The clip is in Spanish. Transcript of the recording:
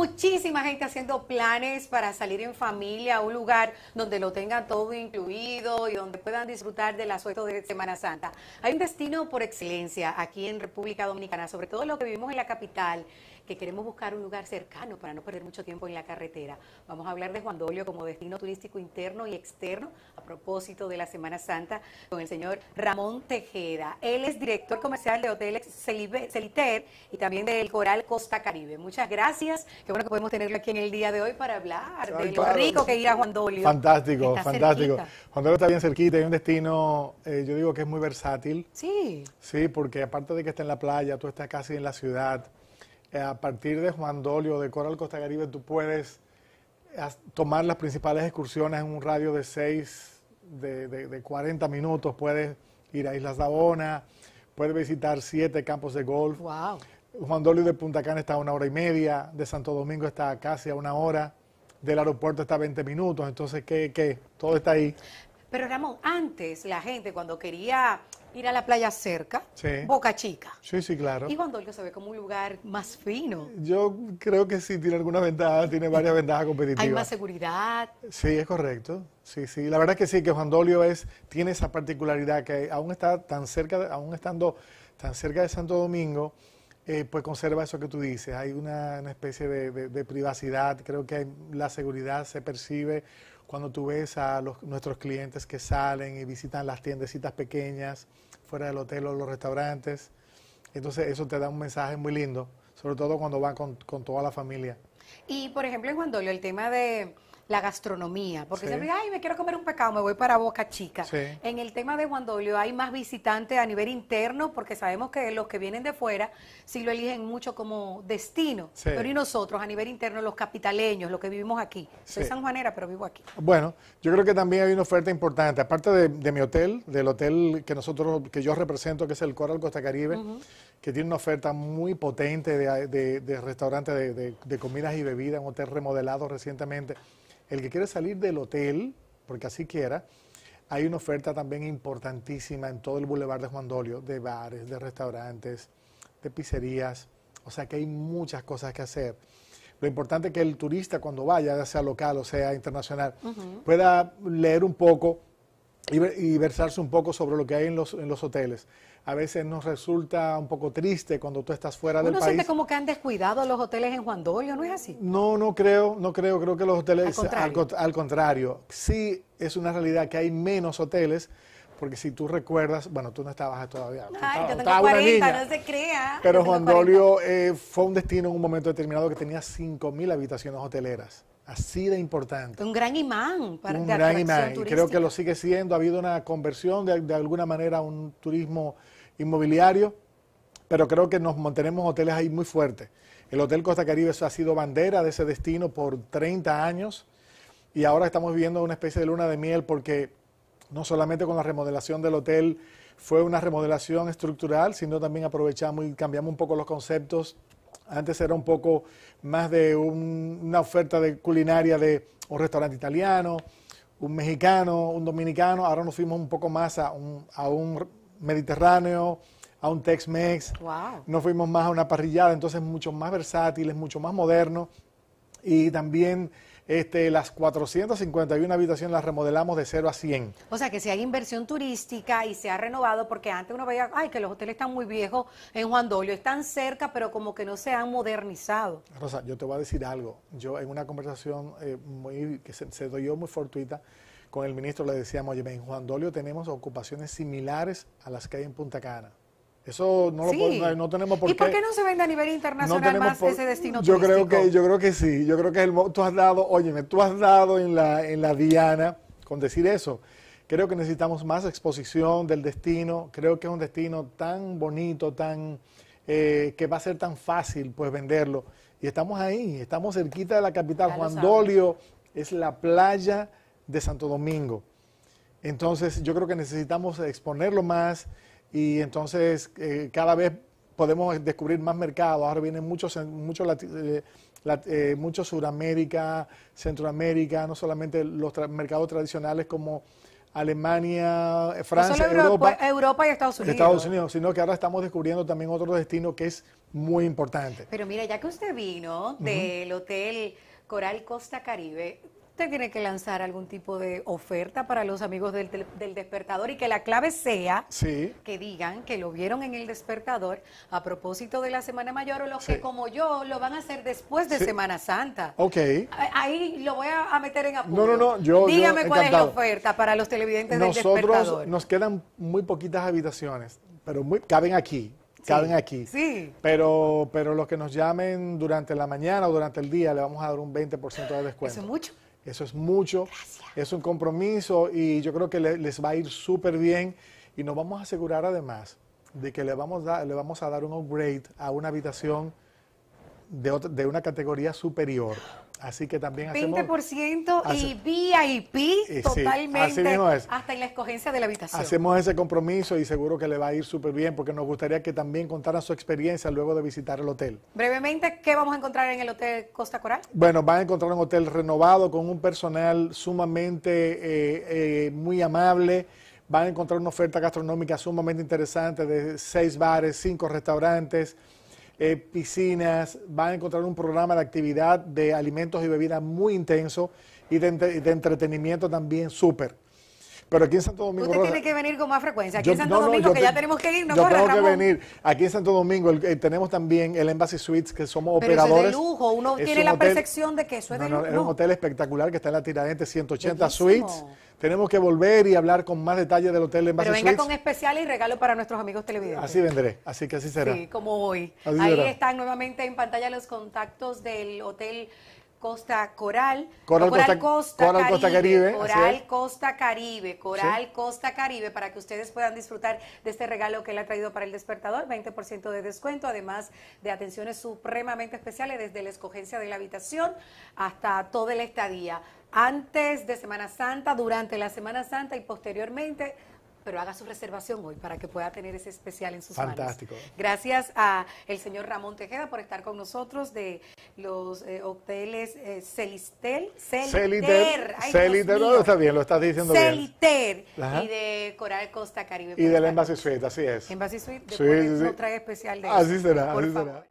muchísima gente haciendo planes para salir en familia a un lugar donde lo tengan todo incluido y donde puedan disfrutar del asueto de Semana Santa. Hay un destino por excelencia aquí en República Dominicana, sobre todo lo que vivimos en la capital, que queremos buscar un lugar cercano para no perder mucho tiempo en la carretera. Vamos a hablar de Juan Dolio como destino turístico interno y externo a propósito de la Semana Santa con el señor Ramón Tejeda. Él es director comercial de Hoteles Celiter y también del Coral Costa Caribe. Muchas gracias. Qué bueno que podemos tenerlo aquí en el día de hoy para hablar de lo rico que ir a Juan Dolio. Fantástico, fantástico. Juan Dolio está bien cerquita, hay un destino, eh, yo digo que es muy versátil. Sí. Sí, porque aparte de que está en la playa, tú estás casi en la ciudad a partir de Juan Dolio, de Coral Costa Caribe, tú puedes tomar las principales excursiones en un radio de 6, de, de, 40 minutos. Puedes ir a Islas Dabona, puedes visitar siete campos de golf. Wow. Juan Dolio de Punta Cana está a una hora y media, de Santo Domingo está casi a una hora, del aeropuerto está a 20 minutos, entonces, ¿qué? qué? Todo está ahí. Pero Ramón, antes la gente cuando quería ir a la playa cerca, Boca Chica. Sí, sí, claro. Y Dolio se ve como un lugar más fino. Yo creo que sí, tiene algunas ventajas, tiene varias ventajas competitivas. Hay más seguridad. Sí, es correcto. Sí, sí. La verdad es que sí, que Juan Dolio es, tiene esa particularidad que aún está tan cerca, aún estando tan cerca de Santo Domingo, eh, pues conserva eso que tú dices. Hay una, especie de, privacidad, creo que la seguridad se percibe cuando tú ves a los, nuestros clientes que salen y visitan las tiendecitas pequeñas fuera del hotel o los restaurantes. Entonces eso te da un mensaje muy lindo, sobre todo cuando van con, con toda la familia. Y por ejemplo en Juan Dolio, el tema de la gastronomía, porque siempre, ay, me quiero comer un pecado, me voy para Boca Chica. En el tema de Dolio hay más visitantes a nivel interno, porque sabemos que los que vienen de fuera sí lo eligen mucho como destino, pero y nosotros a nivel interno, los capitaleños, los que vivimos aquí. Soy sanjuanera, pero vivo aquí. Bueno, yo creo que también hay una oferta importante, aparte de, mi hotel, del hotel que nosotros, que yo represento, que es el Coral Costa Caribe, que tiene una oferta muy potente de, de, de restaurantes de comidas y bebidas, un hotel remodelado recientemente el que quiere salir del hotel, porque así quiera, hay una oferta también importantísima en todo el Boulevard de Juan Dolio, de bares, de restaurantes, de pizzerías. O sea que hay muchas cosas que hacer. Lo importante es que el turista cuando vaya, ya sea local o sea internacional, pueda leer un poco y, versarse un poco sobre lo que hay en los, en los hoteles a veces nos resulta un poco triste cuando tú estás fuera del país. ¿No siente como que han descuidado los hoteles en Juan Dolio, no es así? No, no creo, no creo, creo que los hoteles, al contrario. sí es una realidad que hay menos hoteles, porque si tú recuerdas, bueno, tú no estabas todavía. Ay, yo tengo 40, no se crea. Pero Juan Dolio eh, fue un destino en un momento determinado que tenía 5.000 habitaciones hoteleras. Así de importante. Un gran imán para Un gran imán. Y creo que lo sigue siendo. Ha habido una conversión de, de alguna manera a un turismo inmobiliario, pero creo que nos mantenemos hoteles ahí muy fuertes. El Hotel Costa Caribe ha sido bandera de ese destino por 30 años y ahora estamos viviendo una especie de luna de miel porque no solamente con la remodelación del hotel fue una remodelación estructural, sino también aprovechamos y cambiamos un poco los conceptos. Antes era un poco más de una oferta de culinaria de un restaurante italiano, un mexicano, un dominicano. Ahora nos fuimos un poco más a un, a un mediterráneo, a un Tex-Mex. Wow. Nos fuimos más a una parrillada, entonces mucho más versátil, mucho más moderno. Y también este, las 451 habitaciones las remodelamos de 0 a 100. O sea que si hay inversión turística y se ha renovado, porque antes uno veía, ay, que los hoteles están muy viejos en Juan Dolio, están cerca, pero como que no se han modernizado. Rosa, yo te voy a decir algo. Yo en una conversación eh, muy, que se, se dio muy fortuita, con el ministro le decíamos, oye, en Juan Dolio tenemos ocupaciones similares a las que hay en Punta Cana. Eso no, lo no tenemos por qué. ¿Y por qué no se vende a nivel internacional más ese destino yo Creo que, yo creo que sí, yo creo que el, tú has dado, óyeme, tú has dado en la, en la diana con decir eso. Creo que necesitamos más exposición del destino, creo que es un destino tan bonito, tan eh, que va a ser tan fácil pues venderlo. Y estamos ahí, estamos cerquita de la capital. Juan Dolio es la playa de Santo Domingo. Entonces yo creo que necesitamos exponerlo más y entonces eh, cada vez podemos descubrir más mercados. Ahora vienen muchos, muchos, eh, eh, muchos Suramérica, Centroamérica, no solamente los mercados tradicionales como Alemania, Francia, Europa, Europa, y Estados Unidos. Estados Unidos, sino que ahora estamos descubriendo también otro destino que es muy importante. Pero mira, ya que usted vino del Hotel Coral Costa Caribe, usted tiene que lanzar algún tipo de oferta para los amigos del, del- del despertador y que la clave sea Sí, que digan que lo vieron en el despertador a propósito de la Semana Mayor o los Sí. que como yo lo van a hacer después de Sí. Semana Santa. ok. Ahí lo voy a, meter en apuro. No, no, no, yo- Dígame yo cuál es la oferta para los televidentes del Nosotros despertador. nos quedan muy poquitas habitaciones, pero muy, caben aquí, caben aquí. Sí. Pero, pero los que nos llamen durante la mañana o durante el día le vamos a dar un 20% de descuento. Eso es mucho. Eso es mucho, es un compromiso y yo creo que le- les va a ir súper bien y nos vamos a asegurar además de que le vamos, a, le vamos a dar un upgrade a una habitación de, otra- de una categoría superior. Así que también hacemos... 20% y VIP sí, totalmente es. hasta en la escogencia de la habitación. Hacemos ese compromiso y seguro que le va a ir súper bien porque nos gustaría que también contaran su experiencia luego de visitar el hotel. Brevemente, ¿qué vamos a encontrar en el Hotel Costa Coral? Bueno, van a encontrar un hotel renovado con un personal sumamente eh, eh, muy amable. Van a encontrar una oferta gastronómica sumamente interesante de seis bares, cinco restaurantes, eh, piscinas. Van a encontrar un programa de actividad de alimentos y bebidas muy intenso y de, de entretenimiento también súper. Pero aquí en Santo Domingo... Usted Rosa, tiene que venir con más frecuencia. Aquí yo- en Santo no, no, Domingo, yo que te- ya tenemos que ir, no yo corre, tengo que Ramón. venir. Aquí en Santo Domingo el- eh, tenemos también el Embassy Suites, que somos Pero eso es de operadores. lujo, uno Es tiene un la hotel- percepción de que eso es no, de no, lujo. es un hotel espectacular que está en la Tiradentes 180 Bellísimo. Suites. Tenemos que volver y hablar con más detalles del hotel Embassy Pero venga Suites. con especiales y regalo para nuestros amigos televidentes. Así vendré, así que así será. Sí, como hoy. Así Ahí será. están nuevamente en pantalla los contactos del Hotel Costa Coral. Coral Costa- Costa, Coral Costa Caribe, Coral. Costa Caribe. Coral Costa Caribe para que ustedes puedan disfrutar de este regalo que él ha traído para el despertador. 20% de descuento, además de atenciones supremamente especiales desde la escogencia de la habitación hasta toda la estadía. Antes de Semana Santa, durante la Semana Santa y posteriormente. Pero haga su reservación hoy para que pueda tener ese especial en sus manos. Fantástico. Gracias a el señor Ramón Tejeda por estar con nosotros de los eh, hoteles eh, Celistel, Celiter, Celiter, Celiter, no, está bien, lo estás diciendo bien. Celiter y de Coral Costa Caribe. Y del estar Embassy Suite, así es. Embassy Suite, Sí, después sí, sí. nos trae especial de Así eso, será, así favor. será.